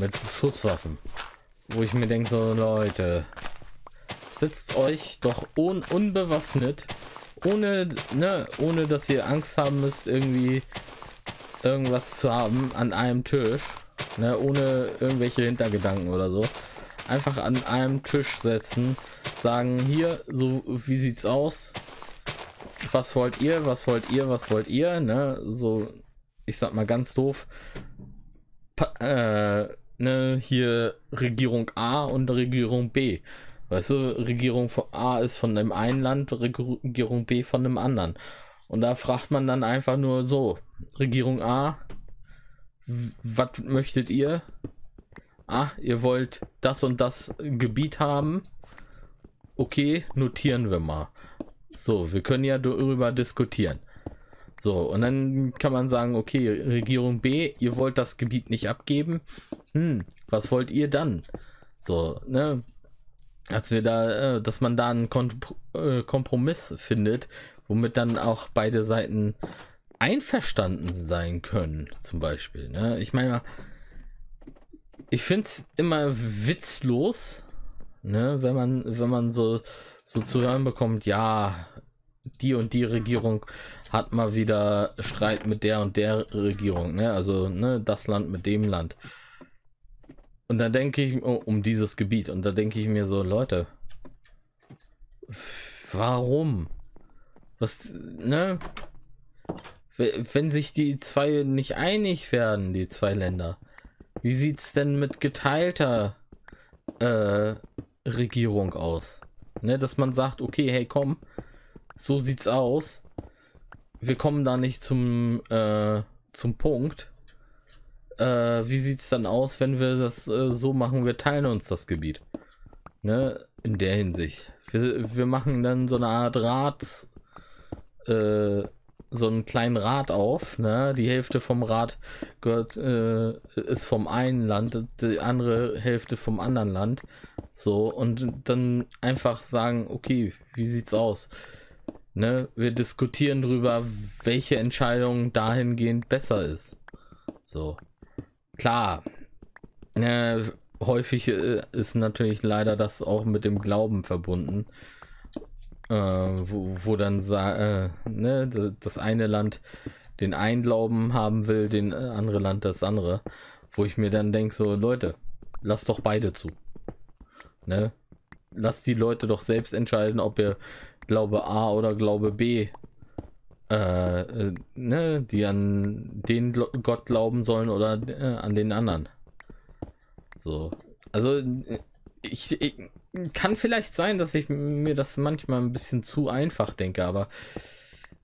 mit Schusswaffen. Wo ich mir denke, so Leute, setzt euch doch un unbewaffnet, ohne, ne, ohne dass ihr Angst haben müsst, irgendwie irgendwas zu haben an einem Tisch, ne, ohne irgendwelche Hintergedanken oder so. Einfach an einem Tisch setzen, sagen, hier, so wie sieht's aus? Was wollt ihr? Was wollt ihr? Was wollt ihr? Ne, so, ich sag mal ganz doof. Pa äh, ne, hier Regierung A und Regierung B. Weißt du, Regierung A ist von dem einen Land, Regierung B von dem anderen. Und da fragt man dann einfach nur so, Regierung A, was möchtet ihr? Ah, ihr wollt das und das Gebiet haben. Okay, notieren wir mal. So, wir können ja darüber diskutieren. So, und dann kann man sagen, okay, Regierung B, ihr wollt das Gebiet nicht abgeben. Hm, was wollt ihr dann? So, ne? Dass wir da, äh, dass man da einen äh, Kompromiss findet, womit dann auch beide Seiten einverstanden sein können, zum Beispiel. Ne? Ich meine, ich finde es immer witzlos, ne? wenn man, wenn man so, so zu hören bekommt, ja, die und die Regierung hat mal wieder Streit mit der und der Regierung, ne? Also, ne, das Land mit dem Land. Und da denke ich oh, um dieses Gebiet und da denke ich mir so, Leute, warum? Was, ne? Wenn sich die zwei nicht einig werden, die zwei Länder, wie sieht's denn mit geteilter äh, Regierung aus? Ne, dass man sagt, okay, hey, komm, so sieht's aus. Wir kommen da nicht zum, äh, zum Punkt. Äh, wie sieht's dann aus, wenn wir das äh, so machen? Wir teilen uns das Gebiet. Ne, in der Hinsicht. Wir, wir machen dann so eine Art Rat, äh, so einen kleinen Rad auf. Ne? Die Hälfte vom Rad gehört, äh, ist vom einen Land, die andere Hälfte vom anderen Land. So, und dann einfach sagen, okay, wie sieht's aus? Ne? Wir diskutieren darüber, welche Entscheidung dahingehend besser ist. So. Klar. Äh, häufig äh, ist natürlich leider das auch mit dem Glauben verbunden äh, wo, wo dann äh, ne, das eine Land den einen Glauben haben will, den äh, andere Land das andere, wo ich mir dann denke, so Leute, lasst doch beide zu. Ne? Lasst die Leute doch selbst entscheiden, ob ihr Glaube A oder Glaube B äh, äh ne, die an den Gott glauben sollen oder äh, an den anderen. So. Also äh, ich, ich, kann vielleicht sein, dass ich mir das manchmal ein bisschen zu einfach denke, aber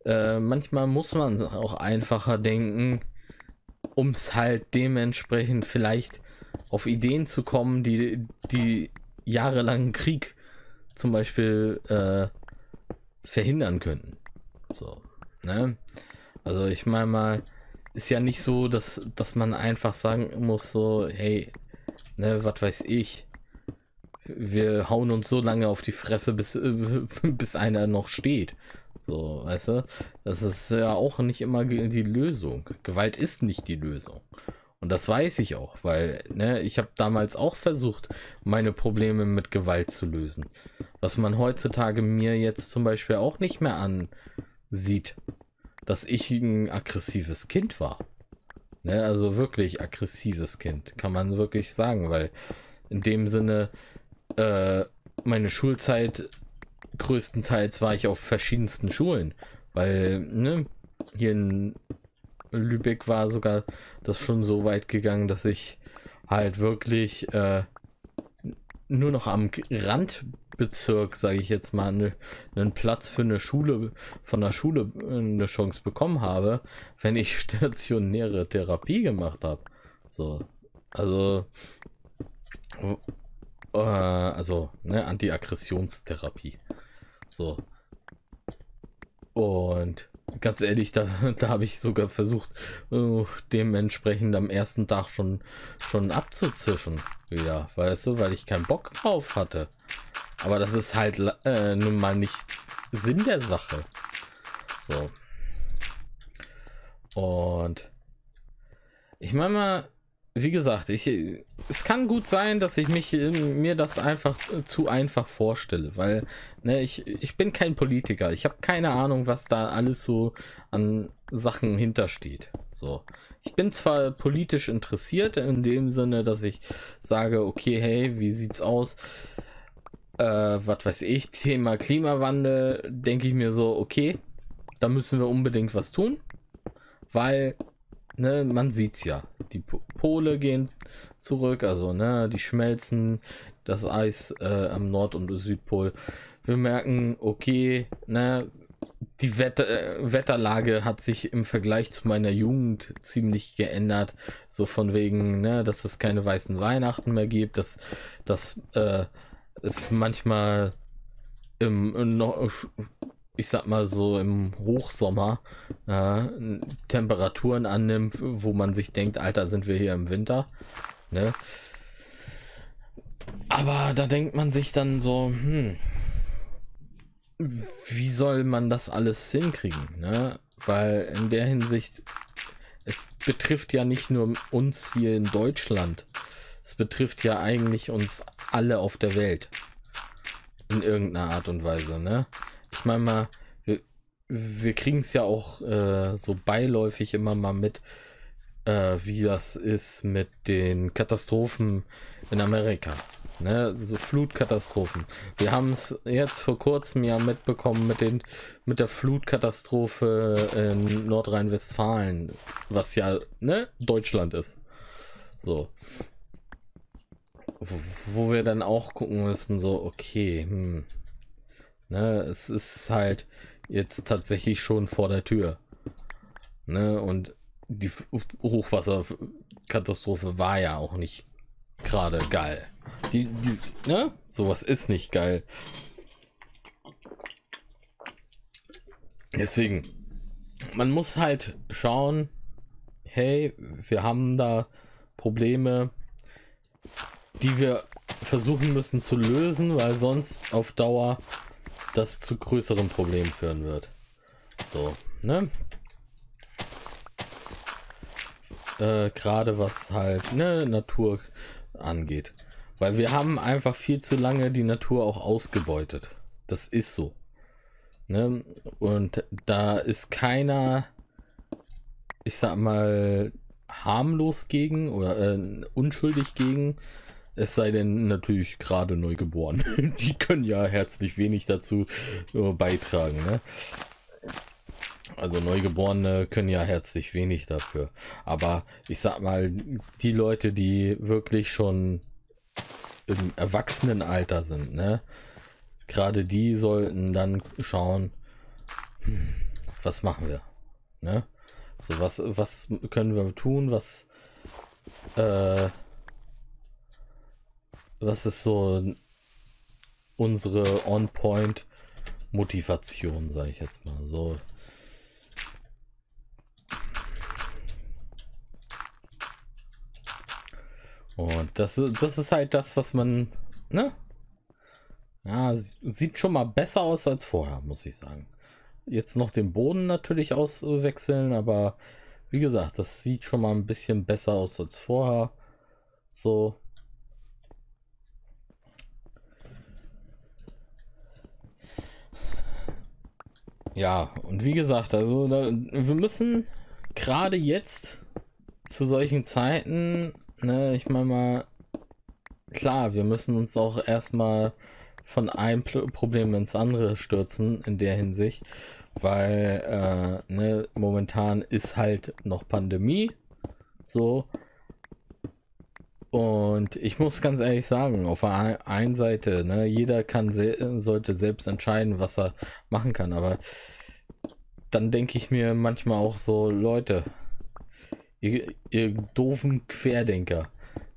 äh, manchmal muss man auch einfacher denken, um es halt dementsprechend vielleicht auf Ideen zu kommen, die die jahrelangen Krieg zum Beispiel äh, verhindern könnten. So, ne? Also ich meine mal, ist ja nicht so, dass, dass man einfach sagen muss, so, hey, ne, was weiß ich, wir hauen uns so lange auf die Fresse, bis, äh, bis einer noch steht. So, weißt du? Das ist ja auch nicht immer die Lösung. Gewalt ist nicht die Lösung. Und das weiß ich auch, weil ne, ich habe damals auch versucht, meine Probleme mit Gewalt zu lösen. Was man heutzutage mir jetzt zum Beispiel auch nicht mehr ansieht, dass ich ein aggressives Kind war. Ne, also wirklich aggressives Kind, kann man wirklich sagen, weil in dem Sinne, äh, meine Schulzeit größtenteils war ich auf verschiedensten Schulen, weil ne, hier in Lübeck war sogar das schon so weit gegangen, dass ich halt wirklich äh, nur noch am Randbezirk, sage ich jetzt mal, ne, einen Platz für eine Schule, von der Schule äh, eine Chance bekommen habe, wenn ich stationäre Therapie gemacht habe. So, also äh, also, ne, Anti-Aggressionstherapie. So. Und ganz ehrlich, da, da habe ich sogar versucht, uh, dementsprechend am ersten Tag schon, schon abzuzischen. Wieder, weißt du, weil ich keinen Bock drauf hatte. Aber das ist halt äh, nun mal nicht Sinn der Sache. So. Und ich meine mal, wie gesagt, ich, es kann gut sein, dass ich mich mir das einfach zu einfach vorstelle, weil ne, ich, ich bin kein Politiker. Ich habe keine Ahnung, was da alles so an Sachen hintersteht. So, ich bin zwar politisch interessiert in dem Sinne, dass ich sage, okay, hey, wie sieht's aus? Äh, was weiß ich, Thema Klimawandel, denke ich mir so, okay, da müssen wir unbedingt was tun, weil ne, man sieht's ja. Die Pole gehen zurück, also ne, die schmelzen, das Eis äh, am Nord- und Südpol. Wir merken, okay, ne, die Wetter, äh, Wetterlage hat sich im Vergleich zu meiner Jugend ziemlich geändert. So von wegen, ne, dass es keine weißen Weihnachten mehr gibt, dass, dass äh, es manchmal im, noch ich sag mal so im Hochsommer äh, Temperaturen annimmt, wo man sich denkt, Alter, sind wir hier im Winter. Ne? Aber da denkt man sich dann so, hm, wie soll man das alles hinkriegen? Ne? Weil in der Hinsicht, es betrifft ja nicht nur uns hier in Deutschland, es betrifft ja eigentlich uns alle auf der Welt. In irgendeiner Art und Weise, ne? Ich meine mal, wir, wir kriegen es ja auch äh, so beiläufig immer mal mit, äh, wie das ist mit den Katastrophen in Amerika. Ne, so Flutkatastrophen. Wir haben es jetzt vor kurzem ja mitbekommen mit den mit der Flutkatastrophe in Nordrhein-Westfalen, was ja ne Deutschland ist. So, wo, wo wir dann auch gucken müssen, so okay, hm, Ne, es ist halt jetzt tatsächlich schon vor der Tür. Ne, und die Hochwasserkatastrophe war ja auch nicht gerade geil. Die, die, ne? Sowas ist nicht geil. Deswegen, man muss halt schauen, hey, wir haben da Probleme, die wir versuchen müssen zu lösen, weil sonst auf Dauer das zu größeren Problemen führen wird. So, ne? Äh, Gerade was halt ne, Natur angeht. Weil wir haben einfach viel zu lange die Natur auch ausgebeutet. Das ist so. Ne? Und da ist keiner, ich sag mal, harmlos gegen oder äh, unschuldig gegen. Es sei denn natürlich gerade neugeboren. Die können ja herzlich wenig dazu äh, beitragen. Ne? Also Neugeborene können ja herzlich wenig dafür. Aber ich sag mal, die Leute, die wirklich schon im Erwachsenenalter sind, ne? Gerade die sollten dann schauen, hm, was machen wir? Ne? So, was, was können wir tun? Was äh, was ist so unsere On-Point-Motivation, sage ich jetzt mal so. Und das, das ist halt das, was man, ne? Ja, sieht schon mal besser aus als vorher, muss ich sagen. Jetzt noch den Boden natürlich auswechseln, aber wie gesagt, das sieht schon mal ein bisschen besser aus als vorher. So. Ja, und wie gesagt, also da, wir müssen gerade jetzt zu solchen Zeiten, ne, ich meine mal, klar, wir müssen uns auch erstmal von einem Problem ins andere stürzen in der Hinsicht, weil äh, ne, momentan ist halt noch Pandemie, so. Und ich muss ganz ehrlich sagen, auf der einen Seite, ne, jeder kann se sollte selbst entscheiden, was er machen kann, aber dann denke ich mir manchmal auch so, Leute, ihr, ihr doofen Querdenker,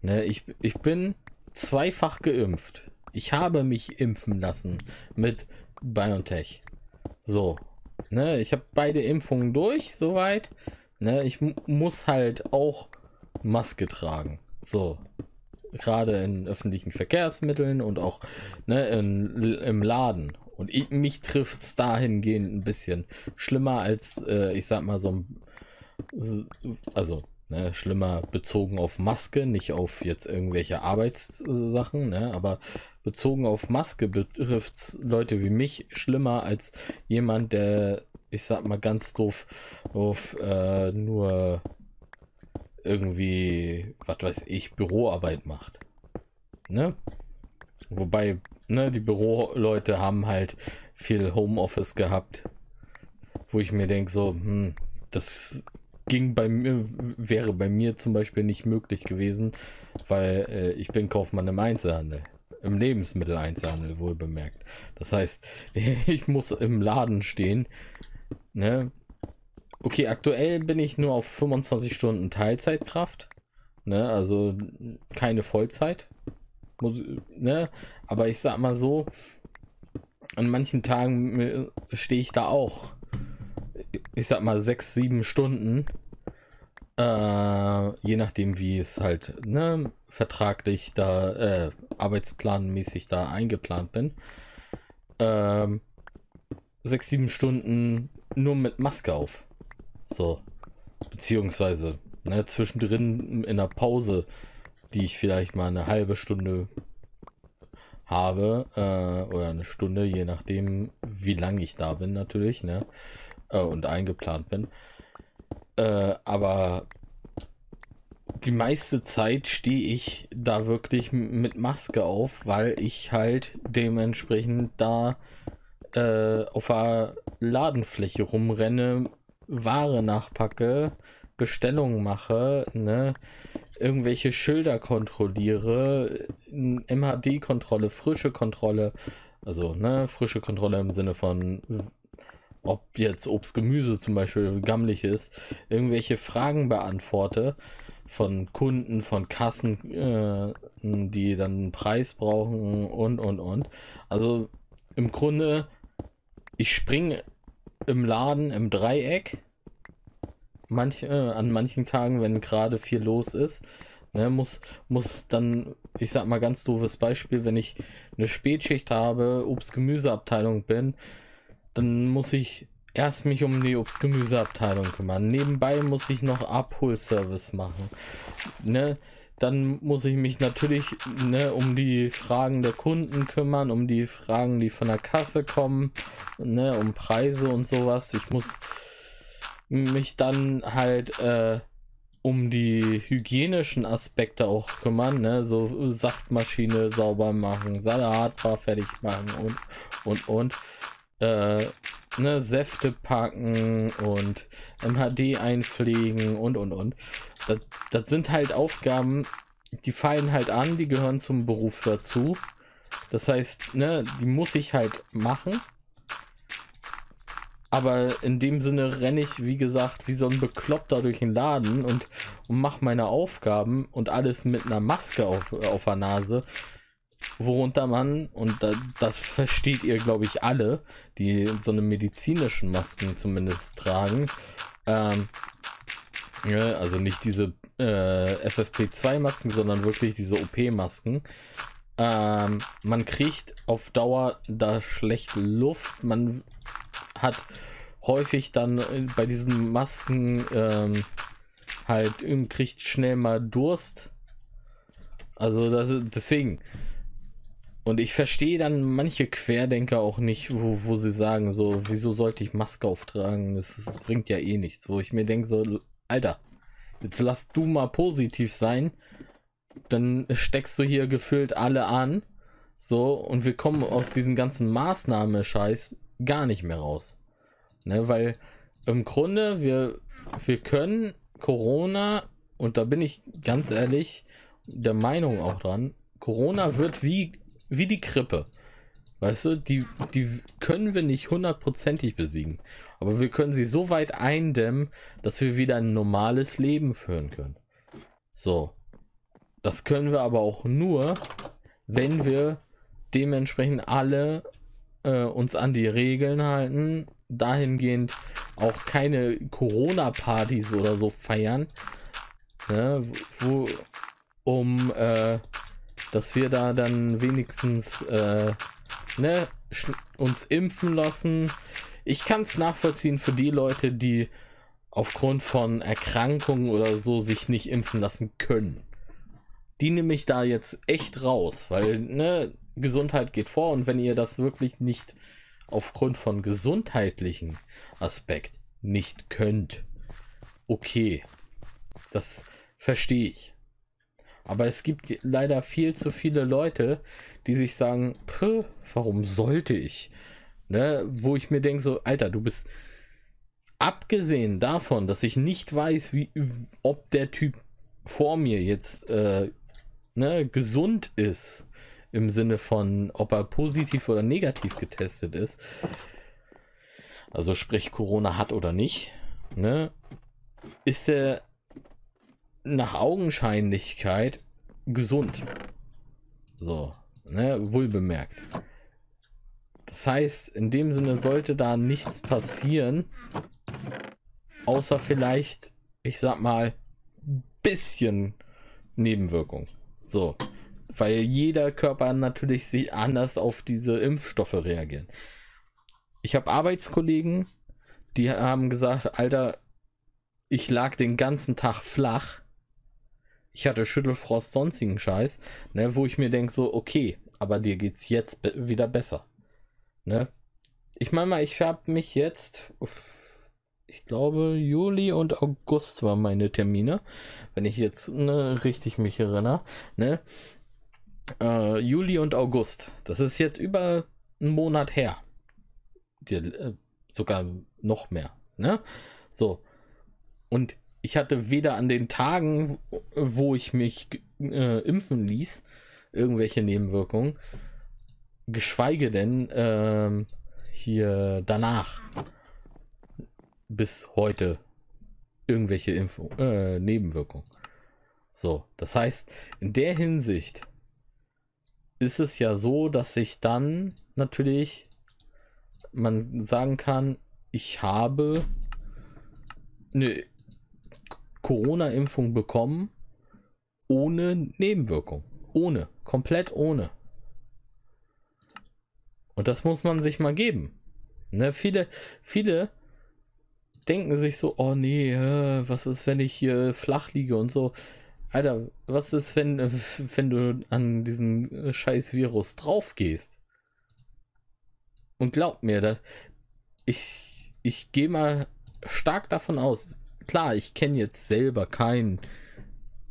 ne, ich, ich bin zweifach geimpft. Ich habe mich impfen lassen mit BioNTech. So, ne, ich habe beide Impfungen durch, soweit. Ne, ich muss halt auch Maske tragen. So. Gerade in öffentlichen Verkehrsmitteln und auch ne, in, im Laden. Und ich, mich trifft es dahingehend ein bisschen schlimmer als, äh, ich sag mal, so ein. Also, Ne, schlimmer bezogen auf Maske, nicht auf jetzt irgendwelche Arbeitssachen, ne, aber bezogen auf Maske betrifft Leute wie mich schlimmer als jemand, der, ich sag mal ganz doof, auf äh, nur irgendwie, was weiß ich, Büroarbeit macht. Ne? Wobei, ne, die Büroleute haben halt viel Homeoffice gehabt, wo ich mir denke, so, hm, das ging bei mir, wäre bei mir zum Beispiel nicht möglich gewesen, weil äh, ich bin Kaufmann im Einzelhandel. Im Lebensmitteleinzelhandel, wohl bemerkt. Das heißt, ich muss im Laden stehen. Ne? Okay, aktuell bin ich nur auf 25 Stunden Teilzeitkraft. Ne? Also keine Vollzeit. Muss, ne? Aber ich sag mal so, an manchen Tagen äh, stehe ich da auch ich sag mal, sechs, sieben Stunden. Äh, je nachdem, wie es halt ne, vertraglich da, äh, arbeitsplanmäßig da eingeplant bin. Ähm, sechs, sieben Stunden nur mit Maske auf. So. Beziehungsweise, ne, zwischendrin in der Pause, die ich vielleicht mal eine halbe Stunde habe, äh, oder eine Stunde, je nachdem, wie lange ich da bin, natürlich, ne? äh, und eingeplant bin. Äh, aber die meiste Zeit stehe ich da wirklich mit Maske auf, weil ich halt dementsprechend da äh, auf der Ladenfläche rumrenne, Ware nachpacke, Bestellungen mache, ne, irgendwelche Schilder kontrolliere, MHD-Kontrolle, frische Kontrolle, also ne, frische Kontrolle im Sinne von ob jetzt Obst, Gemüse zum Beispiel gammelig ist, irgendwelche Fragen beantworte von Kunden, von Kassen, äh, die dann einen Preis brauchen und, und, und. Also im Grunde, ich springe im Laden im Dreieck. Manch, äh, an manchen Tagen, wenn gerade viel los ist, ne, muss, muss dann, ich sag mal ganz doofes Beispiel, wenn ich eine Spätschicht habe, Obst-Gemüseabteilung bin, dann muss ich erst mich um die Obst-Gemüseabteilung kümmern. Nebenbei muss ich noch Abholservice machen. Ne? Dann muss ich mich natürlich ne, um die Fragen der Kunden kümmern, um die Fragen, die von der Kasse kommen, ne, um Preise und sowas. Ich muss mich dann halt äh, um die hygienischen Aspekte auch kümmern, ne? so Saftmaschine sauber machen, Salatbar fertig machen und und und äh, ne, Säfte packen und MHD einpflegen und und und. Das, das sind halt Aufgaben, die fallen halt an, die gehören zum Beruf dazu. Das heißt, ne, die muss ich halt machen. Aber in dem Sinne renne ich, wie gesagt, wie so ein Bekloppter durch den Laden und, und mache meine Aufgaben und alles mit einer Maske auf, auf der Nase worunter man, und da, das versteht ihr, glaube ich, alle, die so eine medizinischen Masken zumindest tragen, ähm, ja, also nicht diese äh, FFP2-Masken, sondern wirklich diese OP-Masken. Ähm, man kriegt auf Dauer da schlechte Luft. Man hat häufig dann bei diesen Masken ähm, halt kriegt schnell mal Durst. Also das, deswegen und ich verstehe dann manche Querdenker auch nicht, wo, wo sie sagen, so, wieso sollte ich Maske auftragen? Das, das bringt ja eh nichts. Wo ich mir denke, so, Alter, jetzt lass du mal positiv sein. Dann steckst du hier gefühlt alle an. So, und wir kommen aus diesen ganzen Maßnahme-Scheiß gar nicht mehr raus. Ne, weil im Grunde, wir, wir können Corona, und da bin ich ganz ehrlich der Meinung auch dran, Corona wird wie wie die Grippe. Weißt du, die, die können wir nicht hundertprozentig besiegen. Aber wir können sie so weit eindämmen, dass wir wieder ein normales Leben führen können. So. Das können wir aber auch nur, wenn wir dementsprechend alle äh, uns an die Regeln halten, dahingehend auch keine Corona-Partys oder so feiern, ne, wo, um äh, dass wir da dann wenigstens äh, ne, uns impfen lassen. Ich kann es nachvollziehen für die Leute, die aufgrund von Erkrankungen oder so sich nicht impfen lassen können. Die nehme ich da jetzt echt raus, weil ne, Gesundheit geht vor und wenn ihr das wirklich nicht aufgrund von gesundheitlichen Aspekt nicht könnt, okay, das verstehe ich. Aber es gibt leider viel zu viele Leute, die sich sagen, warum sollte ich? Ne? Wo ich mir denke, so, Alter, du bist abgesehen davon, dass ich nicht weiß, wie, ob der Typ vor mir jetzt äh, ne, gesund ist, im Sinne von, ob er positiv oder negativ getestet ist, also sprich Corona hat oder nicht, ne, ist er nach Augenscheinlichkeit gesund. So, ne, wohl bemerkt. Das heißt, in dem Sinne sollte da nichts passieren, außer vielleicht, ich sag mal, bisschen Nebenwirkung. So, weil jeder Körper natürlich sich anders auf diese Impfstoffe reagiert. Ich habe Arbeitskollegen, die haben gesagt, Alter, ich lag den ganzen Tag flach. Ich hatte Schüttelfrost, sonstigen Scheiß, ne, wo ich mir denke so, okay, aber dir geht's jetzt be wieder besser. Ne? Ich meine mal, ich habe mich jetzt, ich glaube, Juli und August waren meine Termine, wenn ich jetzt ne, richtig mich erinnere. Ne? Äh, Juli und August, das ist jetzt über einen Monat her. Die, äh, sogar noch mehr. Ne? So. Und ich hatte weder an den Tagen, wo ich mich äh, impfen ließ, irgendwelche Nebenwirkungen, geschweige denn ähm, hier danach bis heute irgendwelche Info äh, Nebenwirkungen. So, das heißt, in der Hinsicht ist es ja so, dass ich dann natürlich man sagen kann, ich habe eine Corona-Impfung bekommen ohne Nebenwirkung. Ohne, komplett ohne. Und das muss man sich mal geben. Ne, viele, viele denken sich so, oh nee, was ist, wenn ich hier flach liege und so. Alter, was ist, wenn, wenn du an diesen scheiß Virus drauf gehst? Und glaub mir, ich, ich gehe mal stark davon aus. Klar, ich kenne jetzt selber keinen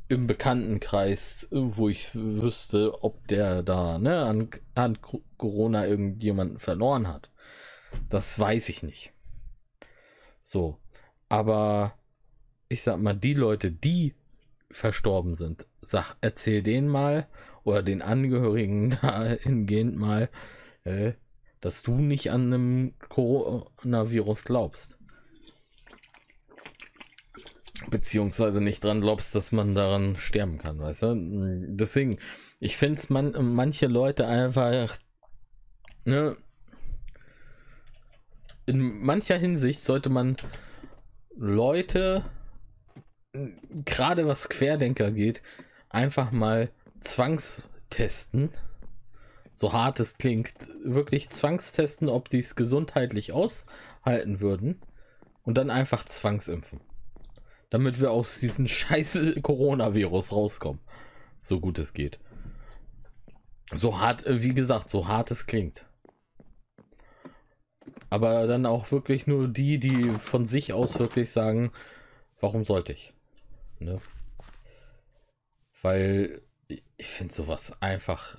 im Bekanntenkreis, wo ich wüsste, ob der da ne, an, an Corona irgendjemanden verloren hat. Das weiß ich nicht. So. Aber ich sag mal, die Leute, die verstorben sind, sag, erzähl denen mal oder den Angehörigen dahingehend mal, äh, dass du nicht an einem Coronavirus glaubst beziehungsweise nicht dran glaubst, dass man daran sterben kann, weißt du? Deswegen, ich finde es man, manche Leute einfach, ne, in mancher Hinsicht sollte man Leute, gerade was Querdenker geht, einfach mal zwangstesten. So hart es klingt, wirklich zwangstesten, ob sie es gesundheitlich aushalten würden und dann einfach zwangsimpfen damit wir aus diesem scheiße Coronavirus rauskommen. So gut es geht. So hart, äh, wie gesagt, so hart es klingt. Aber dann auch wirklich nur die, die von sich aus wirklich sagen, warum sollte ich? Ne? Weil ich finde sowas einfach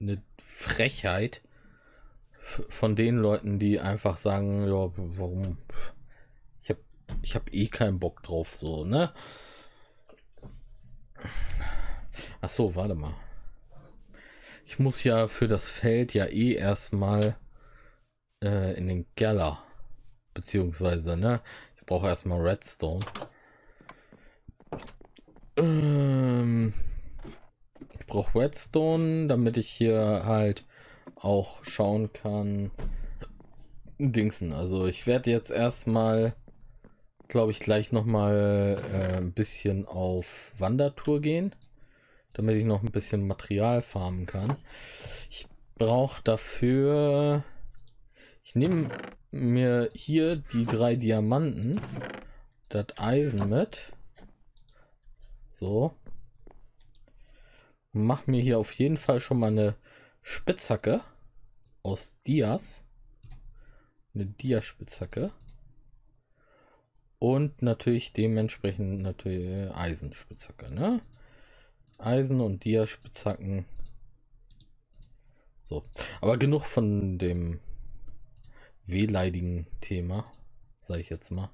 eine Frechheit von den Leuten, die einfach sagen, ja, warum ich habe eh keinen Bock drauf, so, ne? Ach so, warte mal. Ich muss ja für das Feld ja eh erstmal äh, in den Geller. Beziehungsweise, ne? Ich brauche erstmal Redstone. Ähm, ich brauche Redstone, damit ich hier halt auch schauen kann. Dingsen. Also ich werde jetzt erstmal glaube ich, gleich noch mal äh, ein bisschen auf Wandertour gehen, damit ich noch ein bisschen Material farmen kann. Ich brauche dafür... Ich nehme mir hier die drei Diamanten das Eisen mit. So. Mach mir hier auf jeden Fall schon mal eine Spitzhacke aus Dias. Eine Dia-Spitzhacke. Und natürlich dementsprechend natürlich Eisenspitzhacke, ne? Eisen und Dia-Spitzhacken. So. Aber genug von dem wehleidigen Thema, sage ich jetzt mal.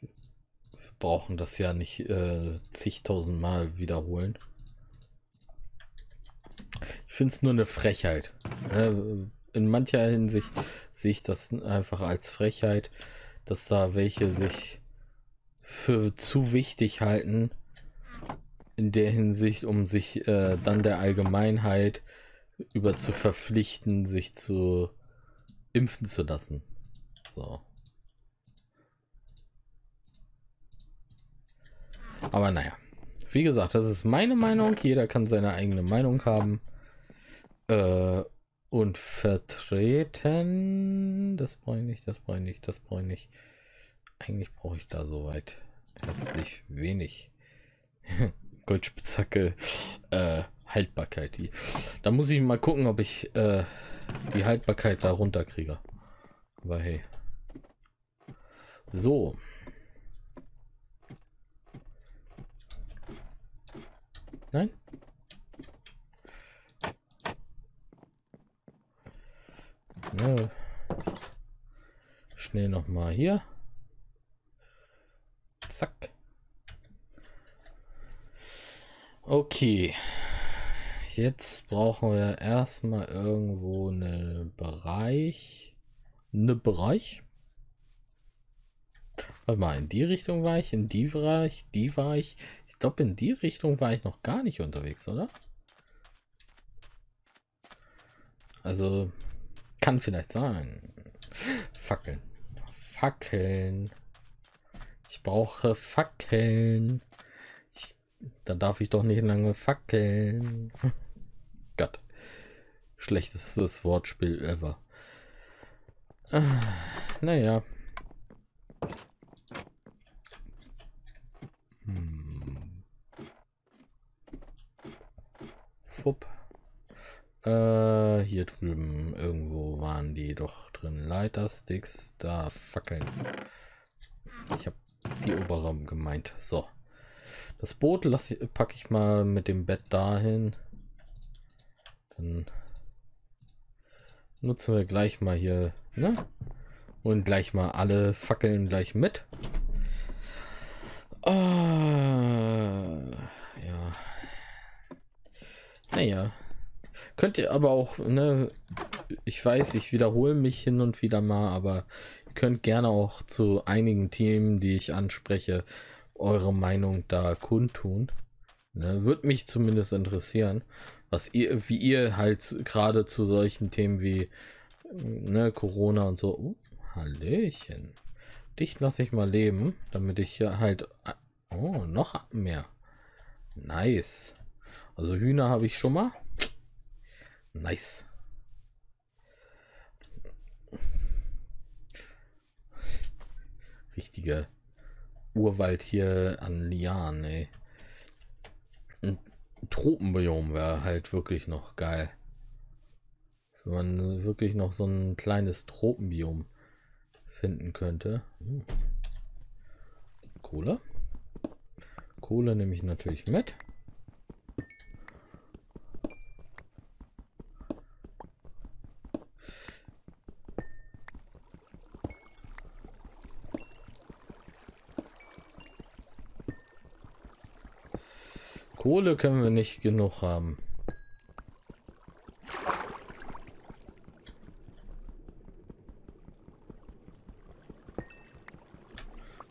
Wir brauchen das ja nicht äh, zigtausend Mal wiederholen. Ich finde es nur eine Frechheit. Äh, in mancher Hinsicht sehe ich das einfach als Frechheit, dass da welche sich für zu wichtig halten, in der Hinsicht, um sich äh, dann der Allgemeinheit über zu verpflichten, sich zu impfen zu lassen. So. Aber naja. Wie gesagt, das ist meine Meinung. Jeder kann seine eigene Meinung haben. Äh, und vertreten. Das brauche ich nicht, das brauche ich nicht, das brauche ich nicht. Eigentlich brauche ich da soweit herzlich wenig. Goldspitzhacke. Äh, Haltbarkeit. Die. Da muss ich mal gucken, ob ich äh, die Haltbarkeit da runterkriege. Aber hey. So. Nein? Ja. Schnell noch mal hier. Zack. Okay. Jetzt brauchen wir erstmal irgendwo eine Bereich. Eine Bereich. Warte mal, in die Richtung war ich, in die Bereich, die war ich. Ich glaube, in die Richtung war ich noch gar nicht unterwegs, oder? Also, kann vielleicht sein. Fackeln. Fackeln. Ich brauche Fackeln. Ich, da darf ich doch nicht lange fackeln. Gott. Schlechtestes Wortspiel ever. Ah, naja. Hm. Fupp. Äh, hier drüben irgendwo waren die doch drin. Leitersticks, da Fackeln. Ich habe die obere gemeint. So. Das Boot packe ich mal mit dem Bett dahin. Dann nutzen wir gleich mal hier, ne? Und gleich mal alle Fackeln gleich mit. Ah, ja. Naja. Könnt ihr aber auch, ne, ich weiß, ich wiederhole mich hin und wieder mal, aber ihr könnt gerne auch zu einigen Themen, die ich anspreche, eure Meinung da kundtun. Ne, Würde mich zumindest interessieren, was ihr, wie ihr halt gerade zu solchen Themen wie ne, Corona und so. Uh, Hallöchen. Dich lasse ich mal leben, damit ich hier halt. Oh, noch mehr. Nice. Also Hühner habe ich schon mal. Nice. Richtige Urwald hier an Lianen, ey. Ein Tropenbiom wäre halt wirklich noch geil. Wenn man wirklich noch so ein kleines Tropenbiom finden könnte. Hm. Kohle. Kohle nehme ich natürlich mit. Kohle können wir nicht genug haben.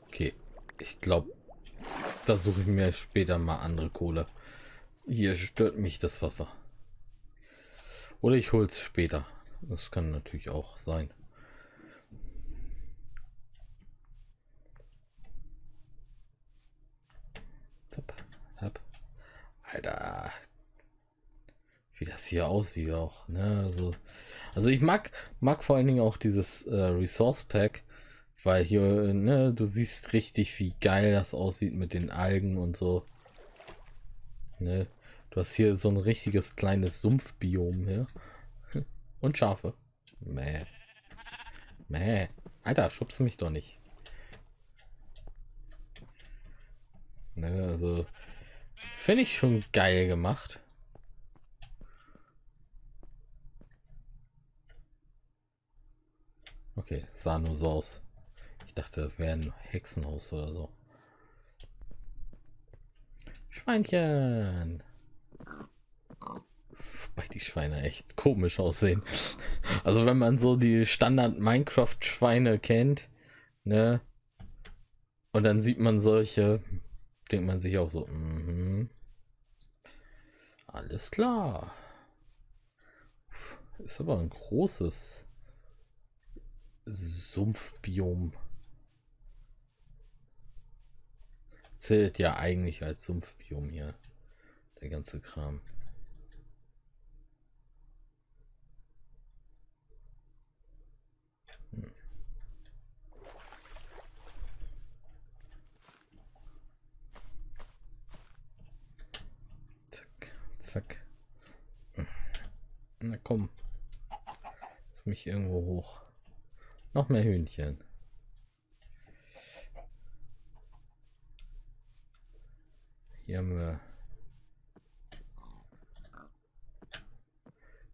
Okay, ich glaube, da suche ich mir später mal andere Kohle. Hier stört mich das Wasser. Oder ich hole es später. Das kann natürlich auch sein. Alter. Wie das hier aussieht auch, ne? Also, also ich mag, mag vor allen Dingen auch dieses äh, Resource Pack Weil hier, ne, du siehst richtig, wie geil das aussieht mit den Algen und so. Ne? Du hast hier so ein richtiges kleines Sumpfbiom hier. Und Schafe. Mäh. Mäh. Alter, schubst mich doch nicht. Ne, also finde ich schon geil gemacht. Okay, sah nur so aus. Ich dachte, wäre ein Hexenhaus oder so. Schweinchen. Wobei die Schweine echt komisch aussehen. Also wenn man so die Standard Minecraft Schweine kennt, ne? Und dann sieht man solche, denkt man sich auch so, mm alles klar. Ist aber ein großes Sumpfbiom. Zählt ja eigentlich als Sumpfbiom hier. Der ganze Kram. Hm. Zack. Na komm. Lass mich irgendwo hoch. Noch mehr Hühnchen. Hier haben wir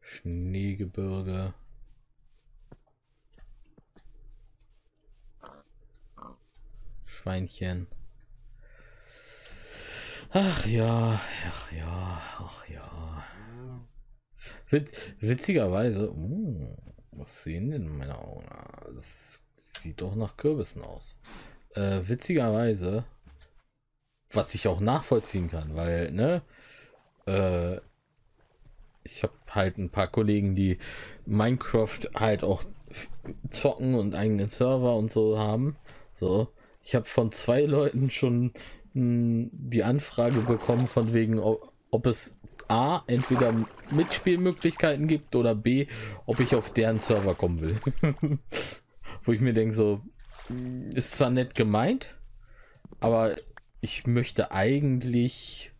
Schneegebirge. Schweinchen. Ach ja, ach ja, ach ja. Witz, witzigerweise, uh, was sehen denn meine Augen? Ah, das sieht doch nach Kürbissen aus. Äh, witzigerweise, was ich auch nachvollziehen kann, weil, ne, äh, ich habe halt ein paar Kollegen, die Minecraft halt auch zocken und eigenen Server und so haben. So, ich habe von zwei Leuten schon hm, die Anfrage bekommen von wegen, ob, es A, entweder Mitspielmöglichkeiten gibt oder B, ob ich auf deren Server kommen will. Wo ich mir denke, so, ist zwar nett gemeint, aber ich möchte eigentlich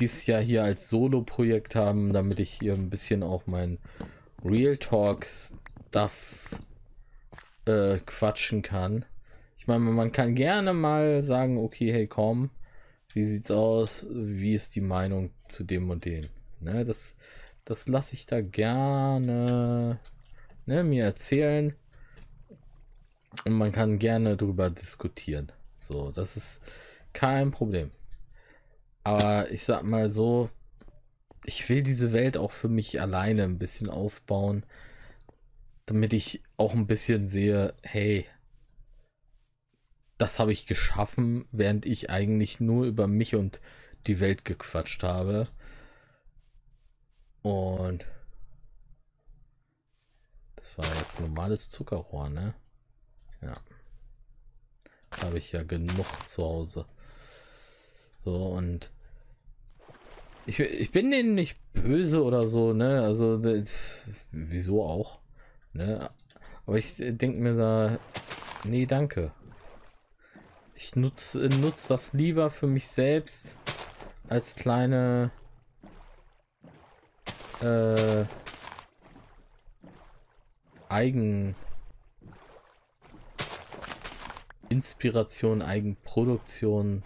dieses Jahr hier als Solo-Projekt haben, damit ich hier ein bisschen auch mein Real Talk-Stuff äh, quatschen kann. Meine, man kann gerne mal sagen, okay, hey, komm, wie sieht's aus? Wie ist die Meinung zu dem und dem? Ne, das, das lasse ich da gerne ne, mir erzählen. Und man kann gerne darüber diskutieren. So, das ist kein Problem. Aber ich sag mal so, ich will diese Welt auch für mich alleine ein bisschen aufbauen, damit ich auch ein bisschen sehe, hey, das habe ich geschaffen, während ich eigentlich nur über mich und die Welt gequatscht habe. Und das war jetzt normales Zuckerrohr, ne? Ja. Habe ich ja genug zu Hause. So und ich, ich bin denen nicht böse oder so, ne? Also wieso auch, ne? Aber ich denke mir da, nee, danke. Ich nutze nutz das lieber für mich selbst als kleine äh, Eigen Inspiration, Eigenproduktion,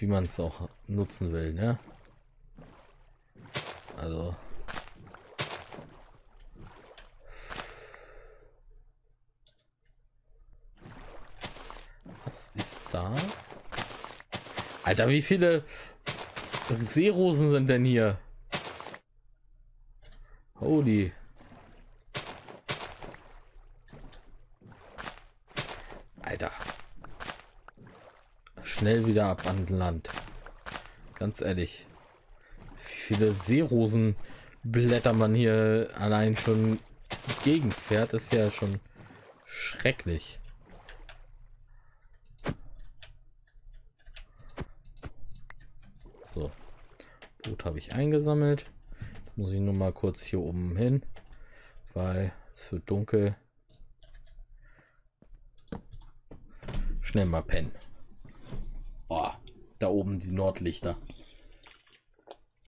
wie man es auch nutzen will, ne? Also Was ist da? Alter, wie viele Seerosen sind denn hier? Holy. Alter. Schnell wieder ab an Land. Ganz ehrlich. Wie viele Seerosenblätter man hier allein schon gegenfährt, ist ja schon schrecklich. So. Brot habe ich eingesammelt. Jetzt muss ich nur mal kurz hier oben hin, weil es wird dunkel. Schnell mal pennen. Boah, da oben die Nordlichter.